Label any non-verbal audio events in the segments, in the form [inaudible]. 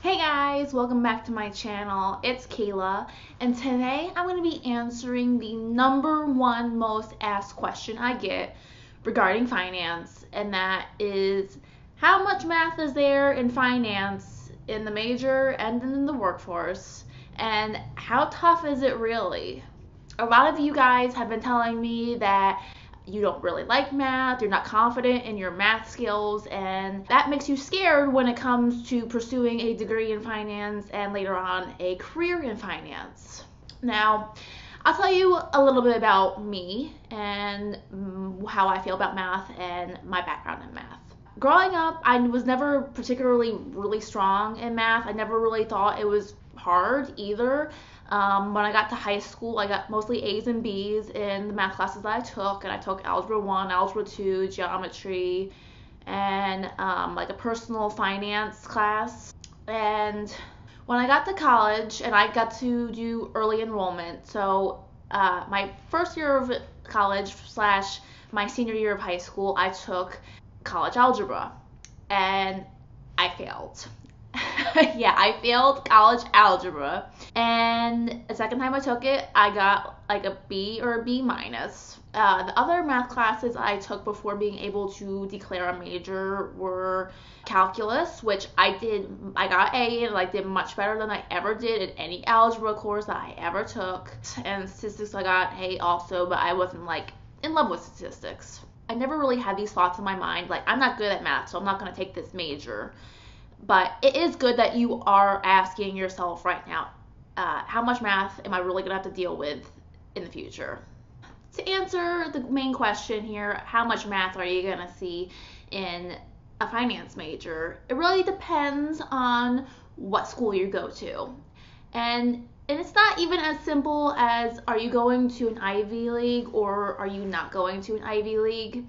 Hey guys, welcome back to my channel. It's Kaila, and today I'm going to be answering the number one most asked question I get regarding finance, and that is how much math is there in finance in the major and in the workforce, and how tough is it really? A lot of you guys have been telling me that you don't really like math, you're not confident in your math skills, and that makes you scared when it comes to pursuing a degree in finance and later on a career in finance. Now, I'll tell you a little bit about me and how I feel about math and my background in math. Growing up, I was never particularly really strong in math. I never really thought it was hard either. Um, when I got to high school, I got mostly A's and B's in the math classes that I took, and I took Algebra 1, Algebra 2, Geometry, and um, like a personal finance class. And when I got to college, and I got to do early enrollment, so uh, my first year of college slash my senior year of high school, I took college algebra, and I failed. [laughs] yeah, I failed college algebra. And the second time I took it, I got like a B or a B minus. Uh, the other math classes I took before being able to declare a major were calculus, which I did, I got A and I did much better than I ever did in any algebra course that I ever took. And statistics I got A also, but I wasn't like in love with statistics. I never really had these thoughts in my mind like, I'm not good at math, so I'm not going to take this major. But it is good that you are asking yourself right now, uh, how much math am I really going to have to deal with in the future? To answer the main question here, how much math are you going to see in a finance major? It really depends on what school you go to. And and it's not even as simple as are you going to an Ivy League or are you not going to an Ivy League?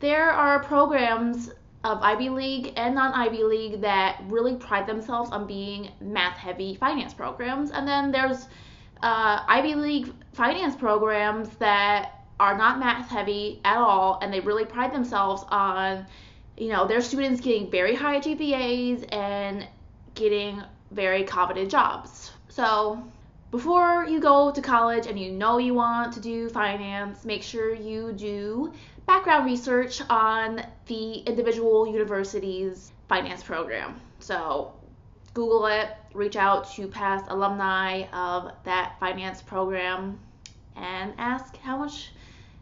There are programs of Ivy League and non Ivy League that really pride themselves on being math heavy finance programs. And then there's uh, Ivy League finance programs that are not math heavy at all and they really pride themselves on you know their students getting very high GPAs and getting very coveted jobs. So before you go to college and you know you want to do finance, make sure you do background research on the individual university's finance program. So Google it, reach out to past alumni of that finance program and ask how much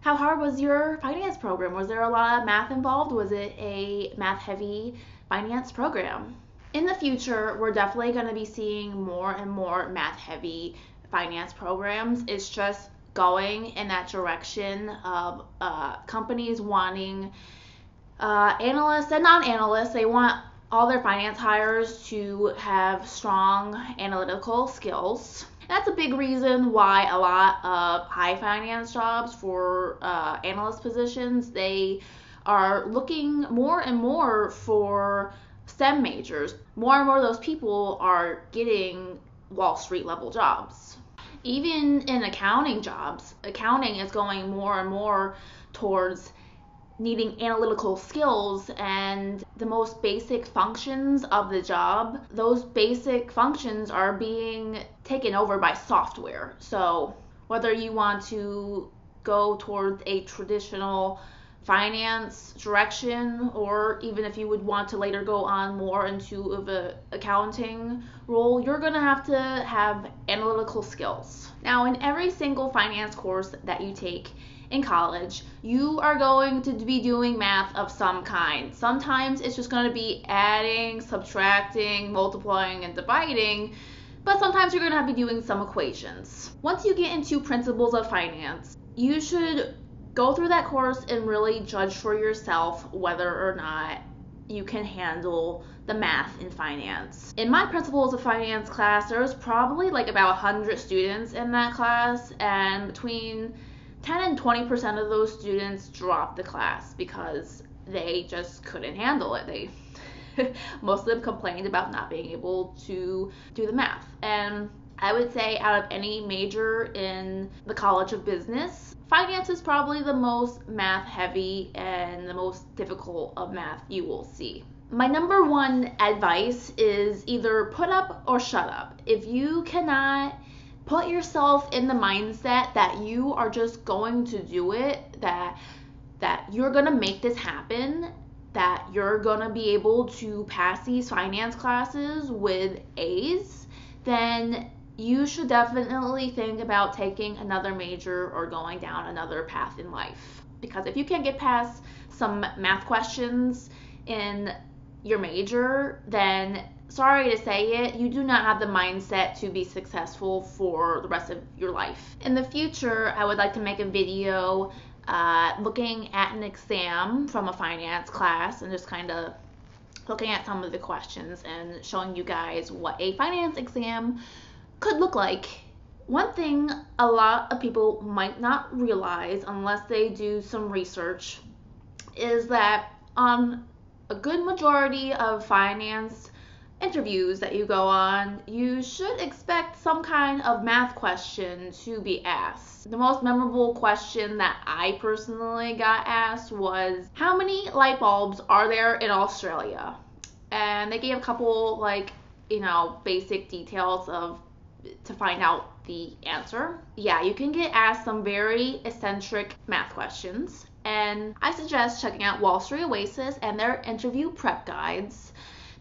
how hard was your finance program? Was there a lot of math involved? Was it a math heavy finance program? In the future, we're definitely going to be seeing more and more math heavy finance programs. It's just going in that direction of uh, companies wanting uh, analysts and non-analysts. They want all their finance hires to have strong analytical skills. That's a big reason why a lot of high finance jobs for uh, analyst positions they are looking more and more for STEM majors. More and more of those people are getting Wall Street level jobs even in accounting jobs, accounting is going more and more towards needing analytical skills and the most basic functions of the job, those basic functions are being taken over by software. So, whether you want to go towards a traditional finance direction or even if you would want to later go on more into of a accounting role you're going to have to have analytical skills. Now in every single finance course that you take in college you are going to be doing math of some kind. Sometimes it's just going to be adding subtracting multiplying and dividing but sometimes you're going to have to be doing some equations. Once you get into principles of finance you should go through that course and really judge for yourself whether or not you can handle the math in finance. In my principles of finance class, there was probably like about 100 students in that class, and between 10 and 20% of those students dropped the class because they just couldn't handle it. They [laughs] most of them complained about not being able to do the math. And I would say out of any major in the College of Business, finance is probably the most math heavy and the most difficult of math you will see. my number one advice is either put up or shut up. If you cannot put yourself in the mindset that you are just going to do it, that that you're going to make this happen, that you're going to be able to pass these finance classes with A's, then you should definitely think about taking another major or going down another path in life. Because if you can't get past some math questions in your major, then sorry to say it, you do not have the mindset to be successful for the rest of your life. In the future, I would like to make a video uh, looking at an exam from a finance class and just kind of looking at some of the questions and showing you guys what a finance exam could look like. One thing a lot of people might not realize unless they do some research is that on a good majority of finance interviews that you go on, you should expect some kind of math question to be asked. The most memorable question that I personally got asked was How many light bulbs are there in Australia? And they gave a couple, like, you know, basic details of to find out the answer. Yeah, you can get asked some very eccentric math questions and I suggest checking out Wall Street Oasis and their interview prep guides.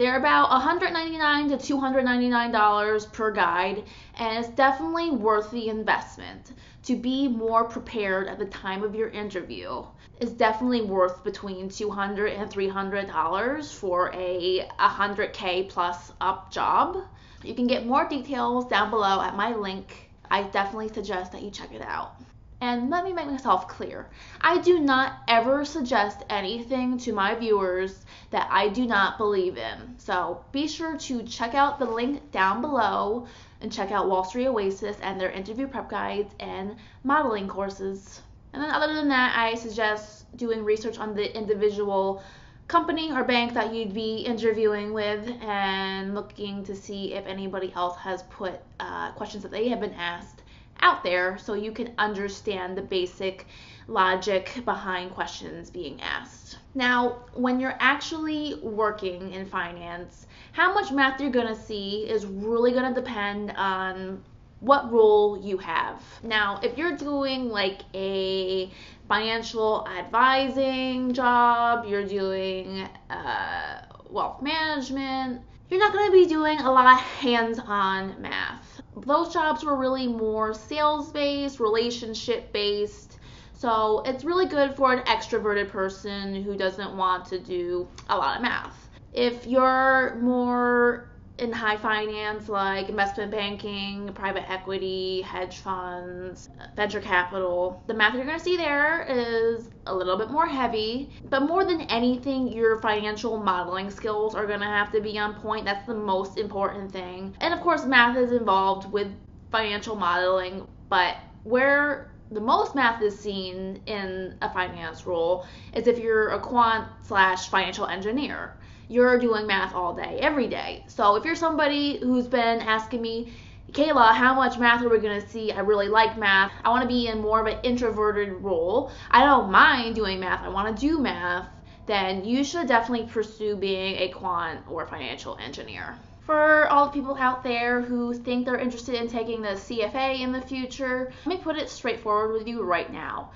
They're about 199 to $299 per guide, and it's definitely worth the investment. To be more prepared at the time of your interview is definitely worth between $200 and $300 for a 100k plus up job. You can get more details down below at my link. I definitely suggest that you check it out. And let me make myself clear I do not ever suggest anything to my viewers that I do not believe in. So be sure to check out the link down below and check out Wall Street Oasis and their interview prep guides and modeling courses. And then, other than that, I suggest doing research on the individual company or bank that you'd be interviewing with and looking to see if anybody else has put uh, questions that they have been asked out there so you can understand the basic logic behind questions being asked. Now, when you're actually working in finance, how much math you're going to see is really going to depend on what role you have. Now, if you're doing like a financial advising job, you're doing uh, wealth management, you're not going to be doing a lot of hands on math those jobs were really more sales based, relationship based. So it's really good for an extroverted person who doesn't want to do a lot of math. If you're more in high finance like investment banking, private equity, hedge funds, venture capital. The math you're going to see there is a little bit more heavy, but more than anything, your financial modeling skills are going to have to be on point. That's the most important thing. And of course, math is involved with financial modeling, but where the most math is seen in a finance role is if you're a quant slash financial engineer you're doing math all day, every day. So if you're somebody who's been asking me, Kaila, how much math are we going to see? I really like math. I want to be in more of an introverted role. I don't mind doing math. I want to do math. Then you should definitely pursue being a quant or financial engineer. For all the people out there who think they're interested in taking the CFA in the future, let me put it straightforward with you right now.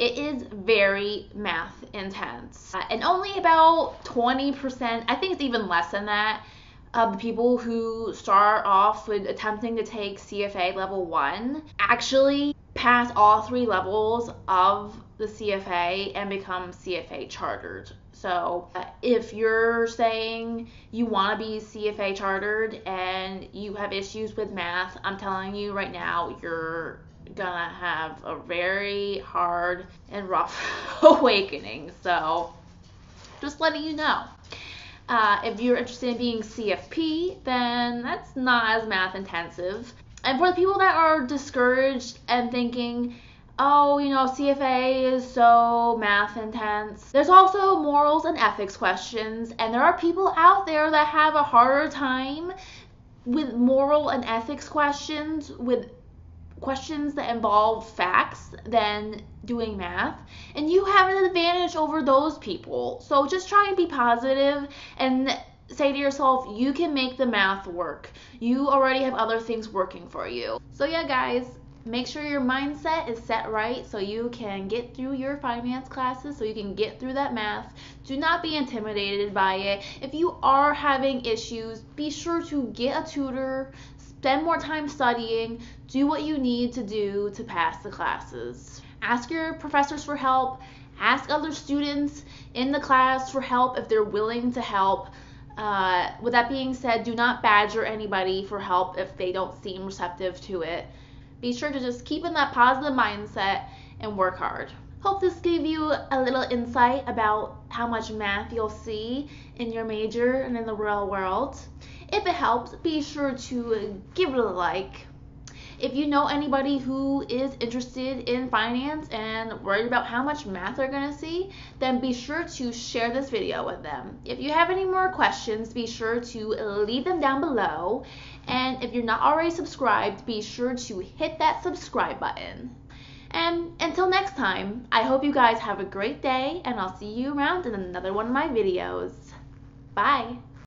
It is very math intense. Uh, and only about 20%, I think it's even less than that, of the people who start off with attempting to take CFA level one actually pass all three levels of the CFA and become CFA chartered. So, uh, if you're saying you want to be CFA chartered and you have issues with math, I'm telling you right now, you're gonna have a very hard and rough [laughs] awakening. So, just letting you know. Uh, if you're interested in being CFP, then that's not as math intensive. And for the people that are discouraged and thinking, oh, you know, CFA is so math intense, there's also morals and ethics questions, and there are people out there that have a harder time with moral and ethics questions with questions that involve facts than doing math and you have an advantage over those people. So just try and be positive and say to yourself, you can make the math work. You already have other things working for you. So yeah, guys, make sure your mindset is set right so you can get through your finance classes, so you can get through that math. Do not be intimidated by it. If you are having issues, be sure to get a tutor, spend more time studying, do what you need to do to pass the classes. Ask your professors for help, ask other students in the class for help if they're willing to help. Uh, with that being said, do not badger anybody for help if they don't seem receptive to it. Be sure to just keep in that positive mindset and work hard. Hope this gave you a little insight about how much math you'll see in your major and in the real world. If it helps, be sure to give it a like. If you know anybody who is interested in finance and worried about how much math they're going to see, then be sure to share this video with them. If you have any more questions, be sure to leave them down below. And if you're not already subscribed, be sure to hit that subscribe button. And until next time, I hope you guys have a great day and I'll see you around in another one of my videos. Bye.